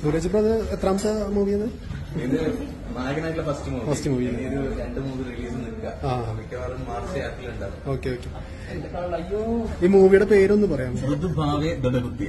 സൂരജ് ഇപ്പൊ അത് എത്രാമത്തെ മൂവിയാണ് ഇത് നായകനായിട്ടുള്ള ഫസ്റ്റ് മൂവി First movie. ഒരു രണ്ട് മൂവി റിലീസ് നിൽക്കുക. മിക്കവാറും മാർച്ച് ആപ്പിലുണ്ടാവും ഓക്കെ ഓക്കെ ഈ മൂവിയുടെ പേരൊന്ന് പറയാം മൃദുഭാവേ ദുഃഖബുദ്ധി